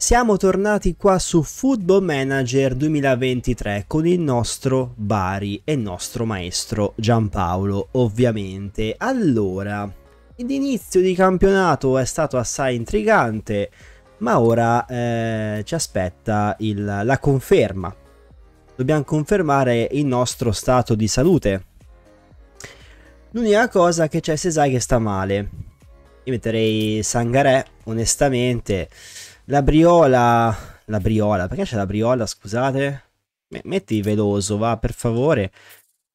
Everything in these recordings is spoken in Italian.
Siamo tornati qua su Football Manager 2023 con il nostro Bari e il nostro maestro Giampaolo, ovviamente. Allora, l'inizio di campionato è stato assai intrigante, ma ora eh, ci aspetta il, la conferma. Dobbiamo confermare il nostro stato di salute. L'unica cosa che c'è se sai che sta male. Io metterei Sangaré, onestamente la briola... La briola, perché c'è la briola, scusate? Metti veloso, va, per favore.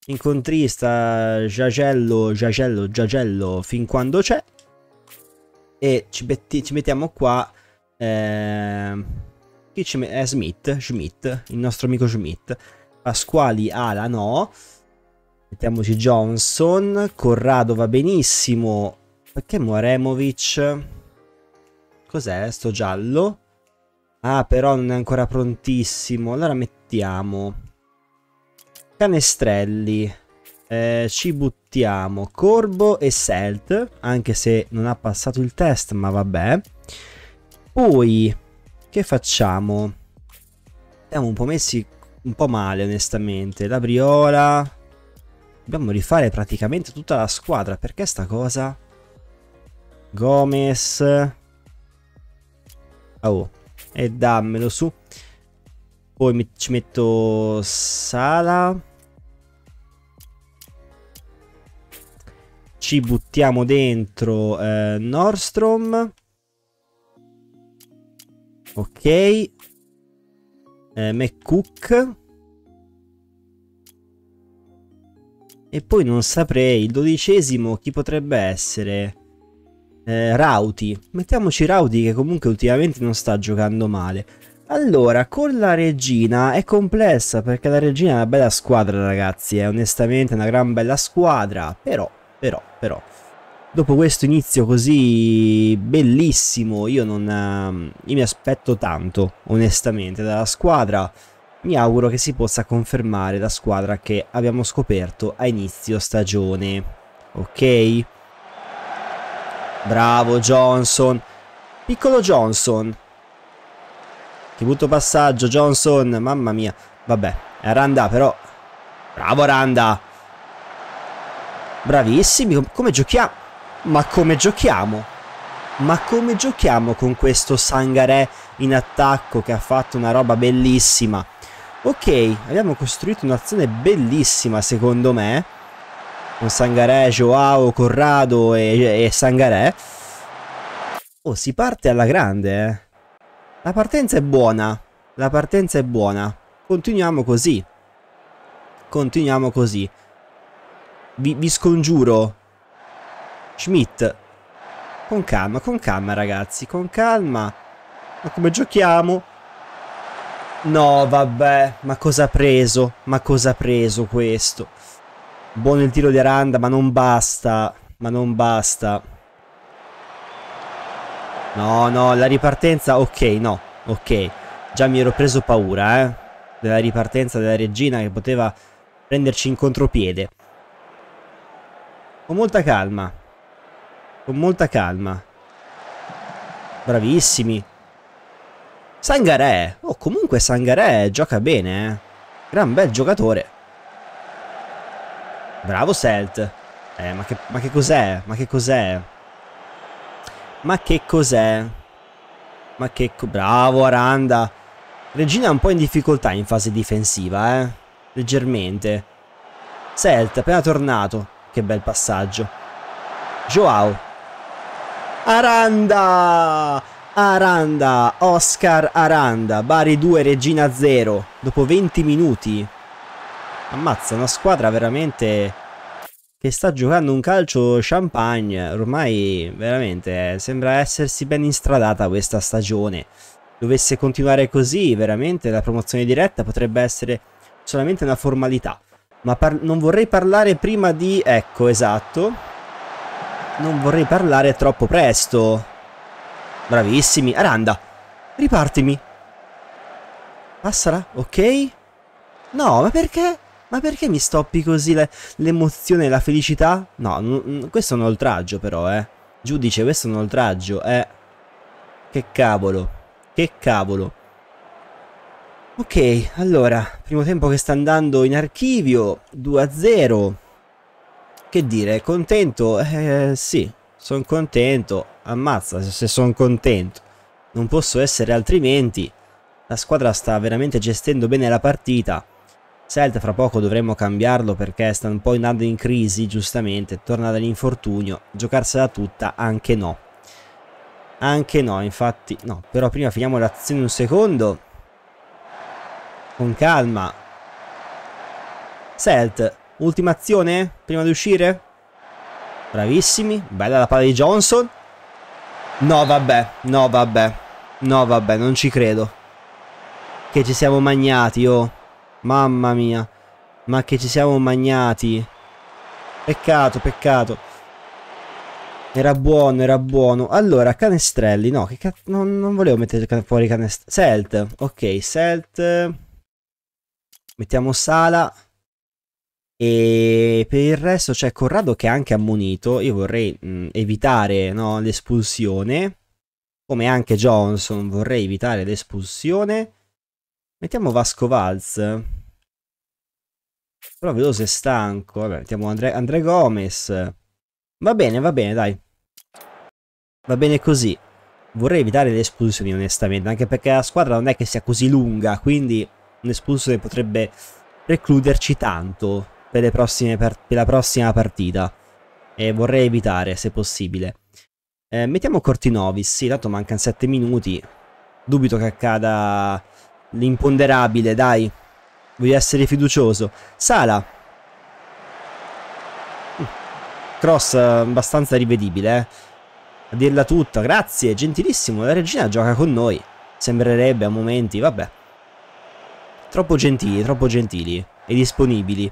Incontrista, Giagello, Giagello, Giagello, fin quando c'è. E ci, metti, ci, mettiamo qua... Eh, chi ci mette? Eh, Smith, Schmidt, il nostro amico Schmidt. Pasquali, Ala, no. Mettiamoci Johnson. Corrado va benissimo. Perché Moremovic... Cos'è sto giallo? Ah, però non è ancora prontissimo. Allora mettiamo... Canestrelli. Eh, ci buttiamo Corbo e Selt, anche se non ha passato il test, ma vabbè. Poi, che facciamo? Siamo un po' messi un po' male, onestamente. La Briola... Dobbiamo rifare praticamente tutta la squadra. Perché sta cosa? Gomez... Oh, e dammelo su. Poi mi, ci metto Sala. Ci buttiamo dentro eh, Nordstrom. Ok. Eh, McCook. E poi non saprei, il dodicesimo chi potrebbe essere? Eh, Rauti. Mettiamoci Rauti che comunque ultimamente non sta giocando male. Allora, con la regina è complessa perché la regina è una bella squadra ragazzi, è onestamente una gran bella squadra, però, però, però, dopo questo inizio così bellissimo io non... Ehm, io mi aspetto tanto, onestamente, dalla squadra. Mi auguro che si possa confermare la squadra che abbiamo scoperto a inizio stagione, ok? Bravo Johnson. Piccolo Johnson. Che butto passaggio Johnson. Mamma mia. Vabbè. È Aranda però. Bravo Aranda. Bravissimi. Come giochiamo? Ma come giochiamo? Ma come giochiamo con questo Sangaré in attacco che ha fatto una roba bellissima? Ok, abbiamo costruito un'azione bellissima secondo me con Sangaré, Joao, Corrado e, e Sangaré. Oh, si parte alla grande, eh. La partenza è buona. La partenza è buona. Continuiamo così. Continuiamo così. Vi, vi scongiuro. Schmidt. Con calma, con calma ragazzi, con calma. Ma come giochiamo? No, vabbè, ma cosa ha preso? Ma cosa ha preso questo? Buono il tiro di Aranda, ma non basta. Ma non basta. No, no, la ripartenza... Ok, no. Ok. Già mi ero preso paura, eh. Della ripartenza della regina che poteva prenderci in contropiede. Con molta calma. Con molta calma. Bravissimi. Sangaré. Oh, comunque Sangaré gioca bene, eh. Gran bel giocatore. Bravo Selt. Eh, ma che, ma che cos'è? Ma che cos'è? Ma che cos'è? Ma che... Bravo Aranda. Regina è un po' in difficoltà in fase difensiva, eh. Leggermente. Selt, appena tornato. Che bel passaggio. Joao. Aranda! Aranda, Oscar Aranda, Bari 2, Regina 0, dopo 20 minuti. Ammazza, una squadra veramente che sta giocando un calcio champagne. Ormai veramente sembra essersi ben instradata questa stagione. Dovesse continuare così, veramente la promozione diretta potrebbe essere solamente una formalità. Ma non vorrei parlare prima di... Ecco, esatto. Non vorrei parlare troppo presto. Bravissimi. Aranda, ripartimi. Passala, ok? No, ma perché? Ma perché mi stoppi così l'emozione e la felicità? No, questo è un oltraggio però, eh. Giudice, questo è un oltraggio, eh. Che cavolo. Che cavolo. Ok, allora, primo tempo che sta andando in archivio, 2-0. Che dire, contento? Eh, sì, sono contento. Ammazza se sono contento. Non posso essere altrimenti. La squadra sta veramente gestendo bene la partita. Selt fra poco dovremmo cambiarlo perché sta un po' andando in crisi, giustamente. Torna dall'infortunio. Giocarsela tutta, anche no. Anche no, infatti... No, però prima finiamo l'azione un secondo. Con calma. Selt, ultima azione prima di uscire? Bravissimi, bella la palla di Johnson. No vabbè, no vabbè, no vabbè, non ci credo. Che ci siamo magnati, oh. Mamma mia. Ma che ci siamo magnati. Peccato, peccato. Era buono, era buono. Allora, canestrelli. No, che cazzo. Non, non, volevo mettere fuori canestrelli. Selt. Ok, Selt. Mettiamo Sala. E per il resto c'è Corrado che è anche ammonito. Io vorrei mh, evitare no, l'espulsione. Come anche Johnson vorrei evitare l'espulsione. Mettiamo Vasco Valz. Però veloce e stanco. Vabbè, mettiamo Andre, Andre Gomez. Va bene, va bene, dai. Va bene così. Vorrei evitare le espulsioni, onestamente. Anche perché la squadra non è che sia così lunga. Quindi un'espulsione potrebbe precluderci tanto per, per, la prossima partita. E vorrei evitare, se possibile. Eh, mettiamo Cortinovis. Sì, tanto mancano 7 minuti. Dubito che accada l'imponderabile, dai. Voglio essere fiducioso. Sala. Cross abbastanza rivedibile, eh. A dirla tutta. Grazie, gentilissimo. La regina gioca con noi. Sembrerebbe a momenti, vabbè. Troppo gentili, troppo gentili e disponibili.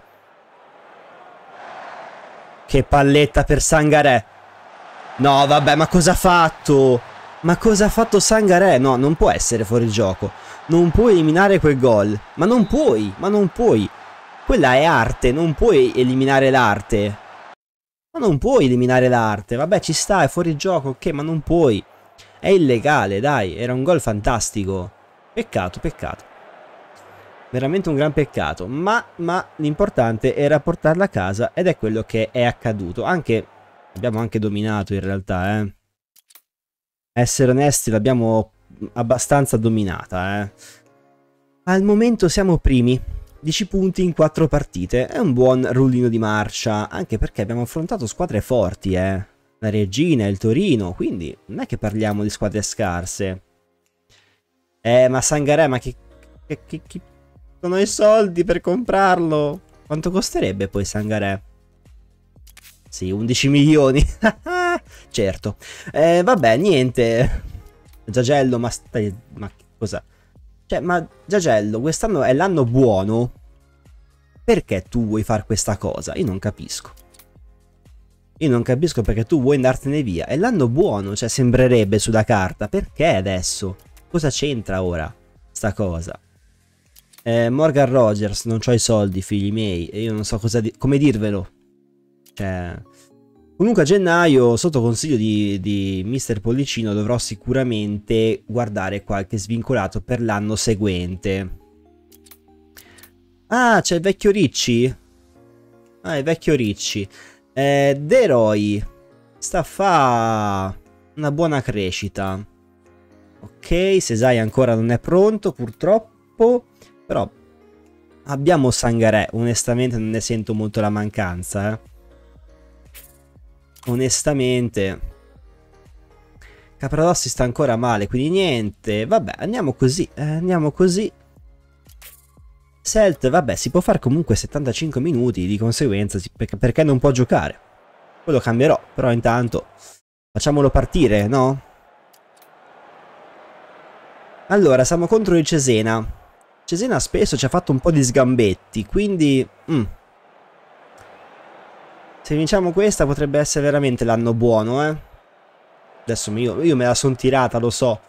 Che palletta per Sangaré. No, vabbè, ma cosa ha fatto? Ma cosa ha fatto Sangaré? No, non può essere fuori gioco. Non puoi eliminare quel gol. Ma non puoi, ma non puoi. Quella è arte, non puoi eliminare l'arte. Ma non puoi eliminare l'arte. Vabbè, ci sta, è fuori gioco, ok, ma non puoi. È illegale, dai, era un gol fantastico. Peccato, peccato. Veramente un gran peccato, ma, ma l'importante era portarla a casa ed è quello che è accaduto. Anche, abbiamo anche dominato in realtà, eh. Essere onesti, l'abbiamo abbastanza dominata, eh. Al momento siamo primi, 10 punti in 4 partite, è un buon rullino di marcia, anche perché abbiamo affrontato squadre forti, eh. La Regina, il Torino, quindi non è che parliamo di squadre scarse. Eh, ma Sangaré, ma che, che, che, che non ho i soldi per comprarlo. Quanto costerebbe poi Sangaré? Sì, 11 milioni. certo. Eh, vabbè, niente. Giagello, ma stai... Ma cosa? Cioè, ma Giagello, quest'anno è l'anno buono. Perché tu vuoi fare questa cosa? Io non capisco. Io non capisco perché tu vuoi andartene via. È l'anno buono, cioè sembrerebbe sulla carta. Perché adesso? Cosa c'entra ora? Sta cosa. Eh, Morgan Rogers, non ho i soldi, figli miei, e io non so di come dirvelo. Cioè... Comunque a gennaio, sotto consiglio di, di Mr. Pollicino, dovrò sicuramente guardare qualche svincolato per l'anno seguente. Ah, c'è il vecchio Ricci? Ah, il vecchio Ricci. Eh, De Roy. Sta a fa una buona crescita. Ok, Sesai ancora non è pronto, purtroppo. Però abbiamo Sangaré, onestamente non ne sento molto la mancanza. Eh. Onestamente. Capradossi sta ancora male, quindi niente. Vabbè, andiamo così, eh, andiamo così. Selt, vabbè, si può fare comunque 75 minuti, di conseguenza, perché non può giocare. Poi lo cambierò, però intanto facciamolo partire, no? Allora, siamo contro il Cesena. Cesena spesso ci ha fatto un po' di sgambetti, quindi... Mm. Se vinciamo questa potrebbe essere veramente l'anno buono, eh. Adesso io, io me la son tirata, lo so.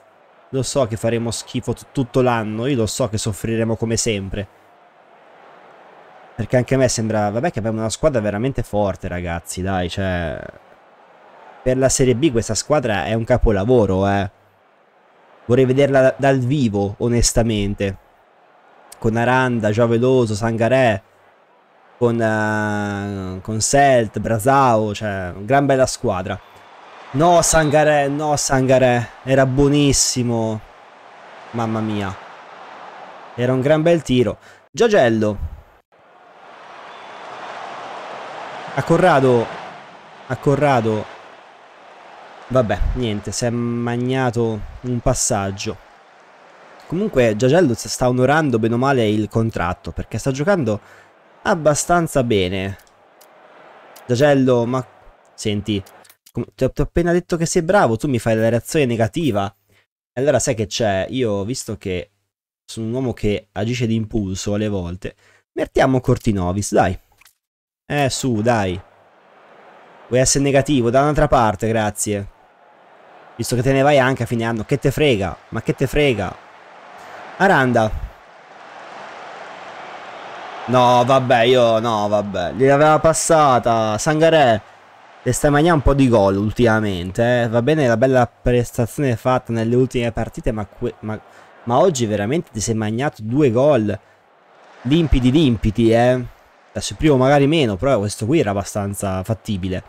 Lo so che faremo schifo tutto l'anno, io lo so che soffriremo come sempre. Perché anche a me sembra... Vabbè che abbiamo una squadra veramente forte, ragazzi, dai, cioè... Per la Serie B questa squadra è un capolavoro, eh. Vorrei vederla dal vivo, onestamente. Con Aranda, Gioveloso, Sangaré, con, uh, con Selt, Brasao, cioè, gran bella squadra. No, Sangaré, no, Sangaré, era buonissimo. Mamma mia. Era un gran bel tiro. Giagello. A Corrado. A Corrado. Vabbè, niente, si è magnato un passaggio. Comunque Giagello sta onorando bene o male il contratto, perché sta giocando abbastanza bene. Giagello, ma... Senti, ti ho appena detto che sei bravo, tu mi fai la reazione negativa. Allora sai che c'è? Io, visto che sono un uomo che agisce d'impulso alle volte, mettiamo Cortinovis, dai. Eh, su, dai. Vuoi essere negativo? Da un'altra parte, grazie. Visto che te ne vai anche a fine anno. Che te frega? Ma che te frega? Aranda. No, vabbè, io... No, vabbè. Gliel'aveva passata. Sangaré. Le stai mangiando un po' di gol ultimamente, eh. Va bene la bella prestazione fatta nelle ultime partite, ma, ma, ma oggi veramente ti sei mangiato due gol. Limpidi limpidi, eh. Adesso il primo magari meno, però questo qui era abbastanza fattibile.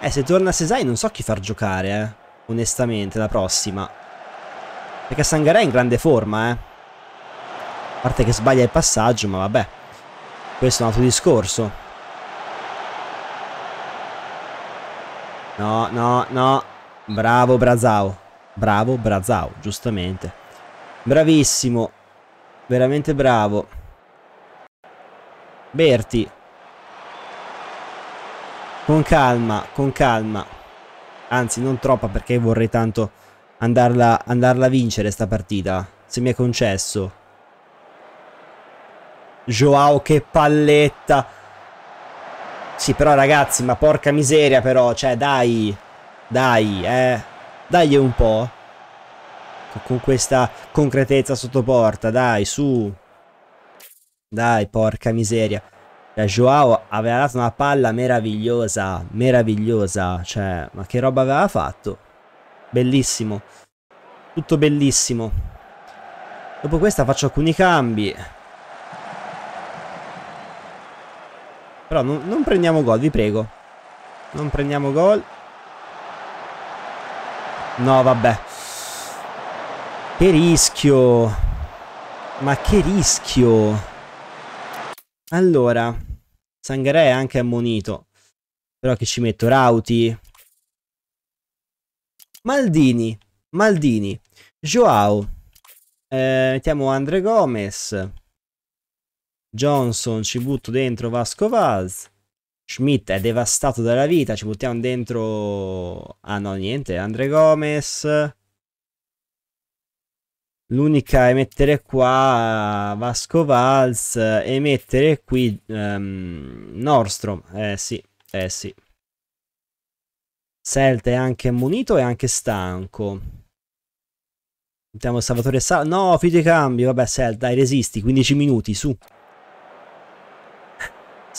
Eh, se torna Sesai non so chi far giocare, eh. Onestamente, la prossima. Perché Sangaré è in grande forma, eh. A parte che sbaglia il passaggio, ma vabbè. Questo è un altro discorso. No, no, no. Bravo Brazao. Bravo Brazao, giustamente. Bravissimo. Veramente bravo. Berti. Con calma, con calma. Anzi, non troppa perché vorrei tanto andarla, andarla a vincere sta partita. Se mi è concesso. Joao, che palletta. Sì, però ragazzi, ma porca miseria però. Cioè, dai. Dai, eh. Dai un po'. Con questa concretezza sotto porta, dai, su. Dai, porca miseria. La Joao aveva dato una palla meravigliosa, meravigliosa, cioè, ma che roba aveva fatto? Bellissimo, tutto bellissimo. Dopo questa faccio alcuni cambi. Però non, non prendiamo gol, vi prego. Non prendiamo gol. No, vabbè. Che rischio. Ma che rischio. Allora, Sangaré è anche ammonito. Però che ci metto? Rauti. Maldini. Maldini. Joao. Eh, mettiamo Andre Gomez. Johnson ci butto dentro Vasco Vaz. Schmidt è devastato dalla vita. Ci buttiamo dentro... Ah no, niente. Andre Gomez. L'unica è mettere qua Vasco Vals e mettere qui um, Nordstrom. Eh sì, eh sì. Selt è anche ammonito e anche stanco. Mettiamo Salvatore Sala. No, fito i cambi. Vabbè, Selt, dai, resisti. 15 minuti, su.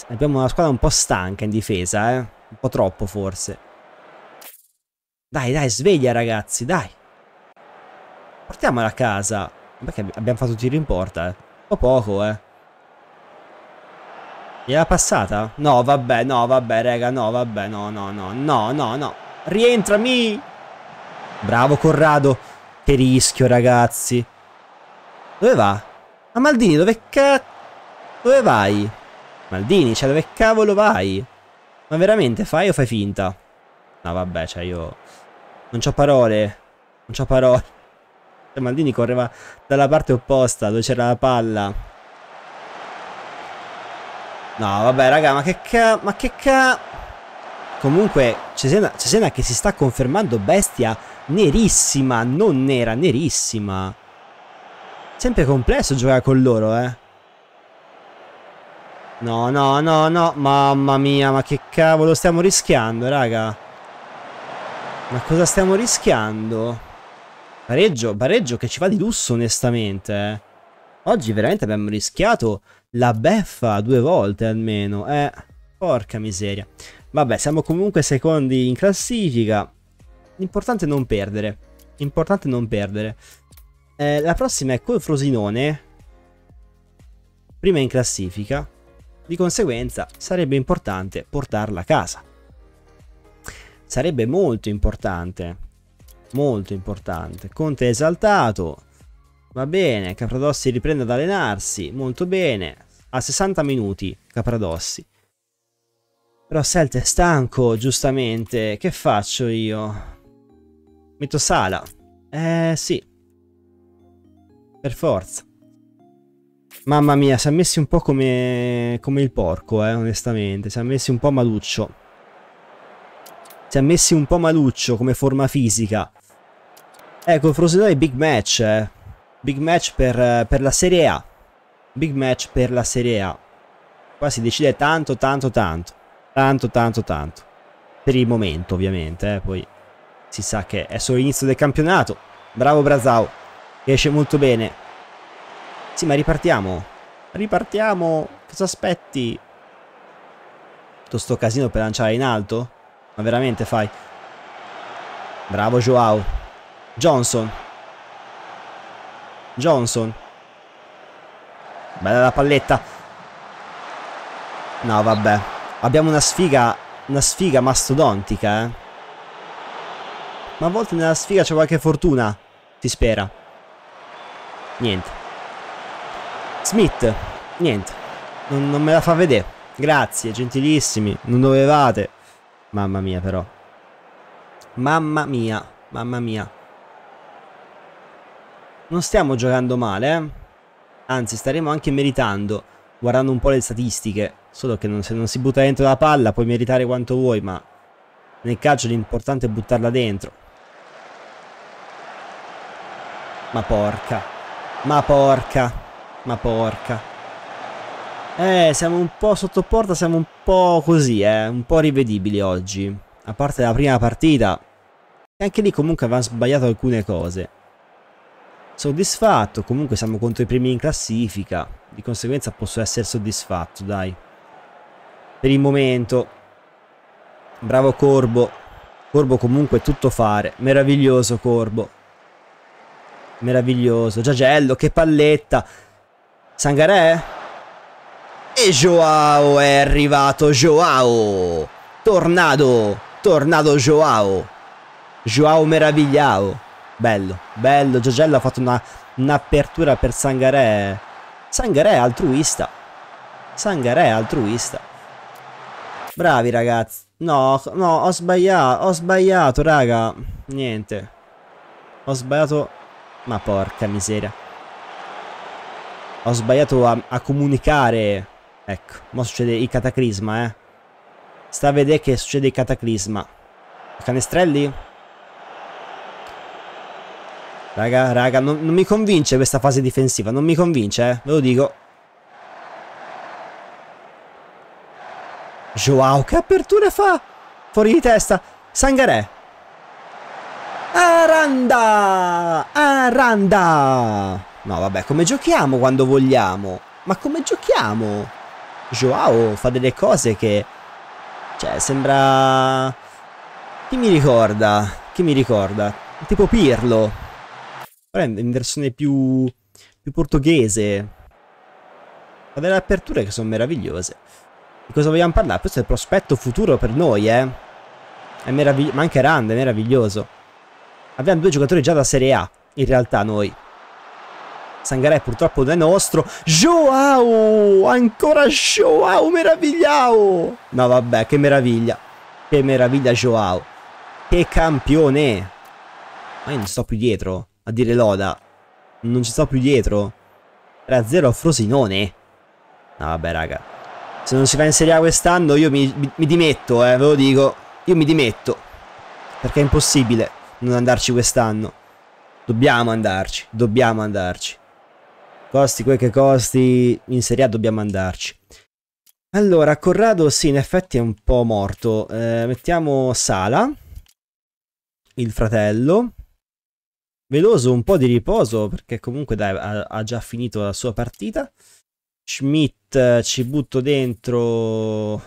Abbiamo una squadra un po' stanca in difesa, eh. Un po' troppo, forse. Dai, dai, sveglia, ragazzi, dai. Portiamola a casa. Perché abbiamo fatto tiro in porta, eh. O poco, eh. Gliela passata? No, vabbè, no, vabbè, raga, no, vabbè, no, no, no, no, no, no. Rientrami! Bravo Corrado. Che rischio, ragazzi. Dove va? A Maldini, dove cazzo... Dove vai? Maldini, cioè dove cavolo vai? Ma veramente fai o fai finta? No, vabbè, cioè io... Non c'ho parole. Non c'ho parole. Maldini correva dalla parte opposta dove c'era la palla. No, vabbè, raga, ma che ca... Ma che ca... Comunque, Cesena, Cesena che si sta confermando bestia nerissima, non nera, nerissima. Sempre complesso giocare con loro, eh. No, no, no, no. Mamma mia, ma che cavolo stiamo rischiando, raga. Ma cosa stiamo rischiando? Pareggio, pareggio che ci va di lusso onestamente. Eh. Oggi veramente abbiamo rischiato la beffa due volte almeno. Eh, porca miseria. Vabbè, siamo comunque secondi in classifica. L'importante è non perdere. Importante non perdere. Eh, la prossima è col Frosinone. Prima in classifica. Di conseguenza sarebbe importante portarla a casa. Sarebbe molto importante. Molto importante. Conte esaltato. Va bene, Capradossi riprende ad allenarsi. Molto bene. A 60 minuti, Capradossi. Però Selt è stanco, giustamente. Che faccio io? Metto Sala. Eh, sì. Per forza. Mamma mia, si è messi un po' come, come il porco, eh, onestamente. Si è messi un po' maluccio. Si è messi un po' maluccio come forma fisica. Ecco, Frosinone big match, eh. Big match per, per la Serie A. Big match per la Serie A. Qua si decide tanto, tanto, tanto. Tanto, tanto, tanto. Per il momento, ovviamente, eh. Poi si sa che è solo l'inizio del campionato. Bravo Brazao. Riesce molto bene. Sì, ma ripartiamo. Ripartiamo. Cosa aspetti? Tutto sto casino per lanciare in alto? Ma veramente fai? Bravo Joao. Johnson. Johnson. Bella la palletta. No, vabbè. Abbiamo una sfiga, una sfiga mastodontica, eh. Ma a volte nella sfiga c'è qualche fortuna. Si spera. Niente. Smith. Niente. Non, non me la fa vedere. Grazie, gentilissimi. Non dovevate. Mamma mia, però. Mamma mia. Mamma mia. Non stiamo giocando male, eh. Anzi, staremo anche meritando. Guardando un po' le statistiche. Solo che non, se non si butta dentro la palla puoi meritare quanto vuoi, ma... Nel calcio l'importante è buttarla dentro. Ma porca. Ma porca. Ma porca. Eh, siamo un po' sotto porta, siamo un po' così, eh. Un po' rivedibili oggi. A parte la prima partita. E anche lì comunque avevamo sbagliato alcune cose. Soddisfatto, comunque siamo contro i primi in classifica. Di conseguenza posso essere soddisfatto, dai. Per il momento. Bravo Corbo. Corbo comunque tutto fare. Meraviglioso Corbo. Meraviglioso. Giagello, che palletta. Sangaré? E Joao è arrivato. Joao. Tornado. Tornado Joao. Joao meravigliao. Bello, bello. Giagello ha fatto un'apertura un per Sangaré. Sangaré è altruista. Sangaré è altruista. Bravi ragazzi. No, no, ho sbagliato. Ho sbagliato, raga. Niente. Ho sbagliato ma porca miseria. Ho sbagliato a, a comunicare. Ecco, ora succede il cataclisma, eh. Sta a vedere che succede il cataclisma. Canestrelli? Raga, raga, non, non, mi convince questa fase difensiva. Non mi convince, eh. Ve lo dico. Joao, che aperture fa? Fuori di testa. Sangaré. Aranda! Aranda! No, vabbè, come giochiamo quando vogliamo? Ma come giochiamo? Joao fa delle cose che... Cioè, sembra... Chi mi ricorda? Chi mi ricorda? Tipo Pirlo. In versione più... più portoghese. Fa delle aperture che sono meravigliose. Di cosa vogliamo parlare? Questo è il prospetto futuro per noi, eh. È meraviglioso. Ma anche Randa è meraviglioso. Abbiamo due giocatori già da Serie A, in realtà noi. Sangaré purtroppo non è nostro. Joao! Ancora Joao, meravigliao! No vabbè, che meraviglia. Che meraviglia Joao. Che campione. Ma io non sto più dietro, a dire Loda. Non ci sto più dietro. 3-0 a Frosinone. No vabbè raga. Se non si fa in Serie A quest'anno io mi, mi, mi dimetto, eh, ve lo dico. Io mi dimetto. Perché è impossibile non andarci quest'anno. Dobbiamo andarci, dobbiamo andarci. Costi quel che costi, in Serie A dobbiamo andarci. Allora, Corrado sì, in effetti è un po' morto. Eh, mettiamo Sala, il fratello. Veloso un po' di riposo perché comunque dai, ha, ha già finito la sua partita. Schmidt ci butto dentro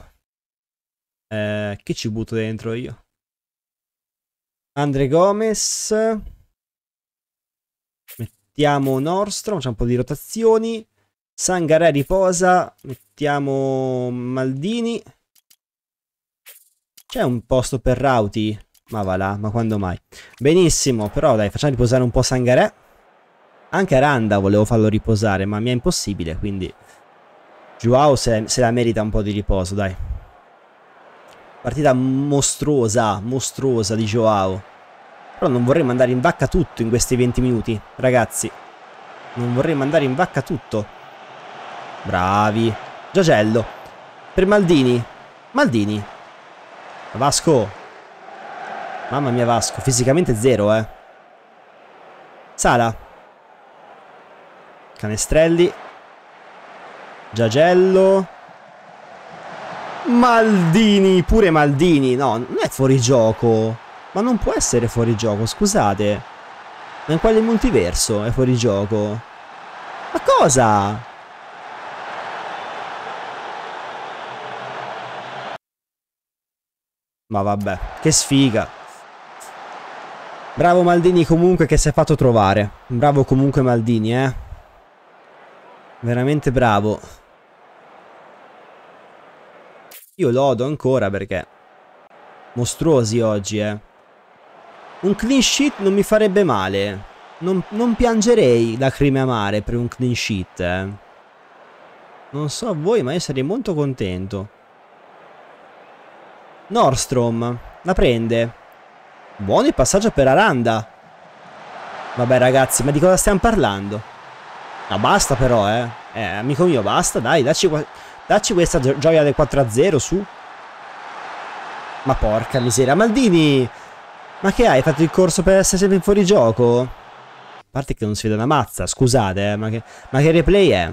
Eh, che ci butto dentro io? Andre Gomez. Mettiamo Nordstrom, facciamo un po' di rotazioni. Sangaré riposa. Mettiamo Maldini. C'è un posto per Rauti? Ma va là, ma quando mai? Benissimo, però dai, facciamo riposare un po' Sangaré. Anche Aranda volevo farlo riposare, ma mi è impossibile, quindi... Joao se, se la merita un po' di riposo, dai. Partita mostruosa, mostruosa di Joao. Però non vorrei mandare in vacca tutto in questi 20 minuti, ragazzi. Non vorrei mandare in vacca tutto. Bravi. Giagello. Per Maldini. Maldini. Vasco. Mamma mia Vasco, fisicamente zero, eh. Sala. Canestrelli. Giagello. Maldini, pure Maldini. No, non è fuori gioco. Ma non può essere fuori gioco, scusate. Ma in quale multiverso è fuori gioco? Ma cosa? Ma vabbè, che sfiga. Bravo Maldini comunque che si è fatto trovare. Bravo comunque Maldini, eh. Veramente bravo. Io lodo ancora perché... Mostruosi oggi, eh. Un clean sheet non mi farebbe male. Non, non piangerei lacrime amare per un clean sheet, eh. Non so voi, ma io sarei molto contento. Nordstrom. La prende. Buono il passaggio per Aranda. Vabbè ragazzi, ma di cosa stiamo parlando? No, basta però, eh. Eh, amico mio, basta, dai, dacci, dacci questa gio gioia del 4-0, su. Ma porca miseria, Maldini! Ma che hai, fatto il corso per essere sempre in fuorigioco? A parte che non si vede una mazza, scusate, eh, ma che, ma che replay è?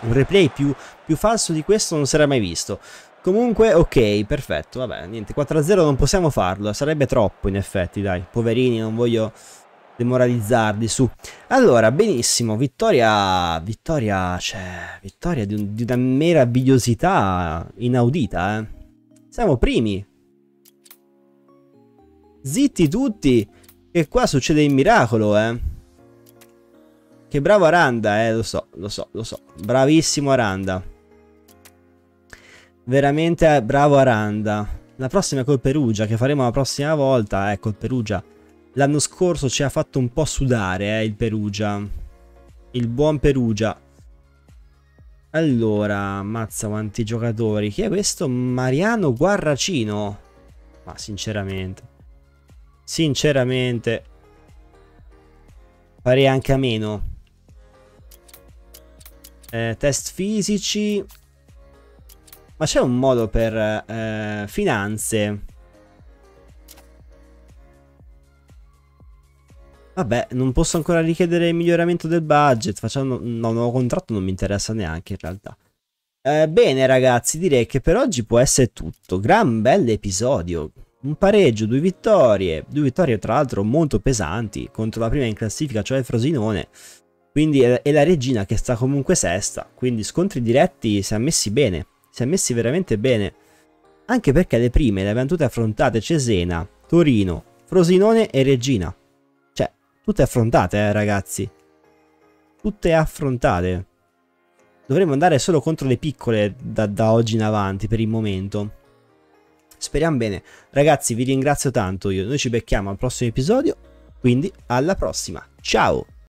Un replay più, più falso di questo non si era mai visto. Comunque, ok, perfetto, vabbè, niente, 4-0 non possiamo farlo, sarebbe troppo in effetti, dai, poverini, non voglio demoralizzarli, su. Allora, benissimo, vittoria, vittoria, cioè, vittoria di, un, di una meravigliosità inaudita, eh. Siamo primi. Zitti tutti, che qua succede il miracolo, eh. Che bravo Aranda, eh, lo so, lo so, lo so, bravissimo Aranda. Veramente bravo Aranda. La prossima col Perugia, che faremo la prossima volta, ecco il Perugia. L'anno scorso ci ha fatto un po' sudare, eh, il Perugia. Il buon Perugia. Allora, mazza quanti giocatori. Chi è questo? Mariano Guarracino. Ma sinceramente. Sinceramente. Farei anche a meno. Eh, test fisici. Ma c'è un modo per eh, finanze. Vabbè, non posso ancora richiedere il miglioramento del budget. Facciamo un nuovo contratto, non mi interessa neanche in realtà. Eh, bene ragazzi, direi che per oggi può essere tutto. Gran bell'episodio. Un pareggio, due vittorie. Due vittorie tra l'altro molto pesanti contro la prima in classifica, cioè Frosinone. Quindi è la regina che sta comunque sesta. Quindi scontri diretti si è messi bene si è messi veramente bene. Anche perché le prime le abbiamo tutte affrontate Cesena, Torino, Frosinone e Regina. Cioè, tutte affrontate, eh, ragazzi. Tutte affrontate. Dovremmo andare solo contro le piccole da, da oggi in avanti, per il momento. Speriamo bene. Ragazzi, vi ringrazio tanto io. Noi ci becchiamo al prossimo episodio. Quindi, alla prossima. Ciao!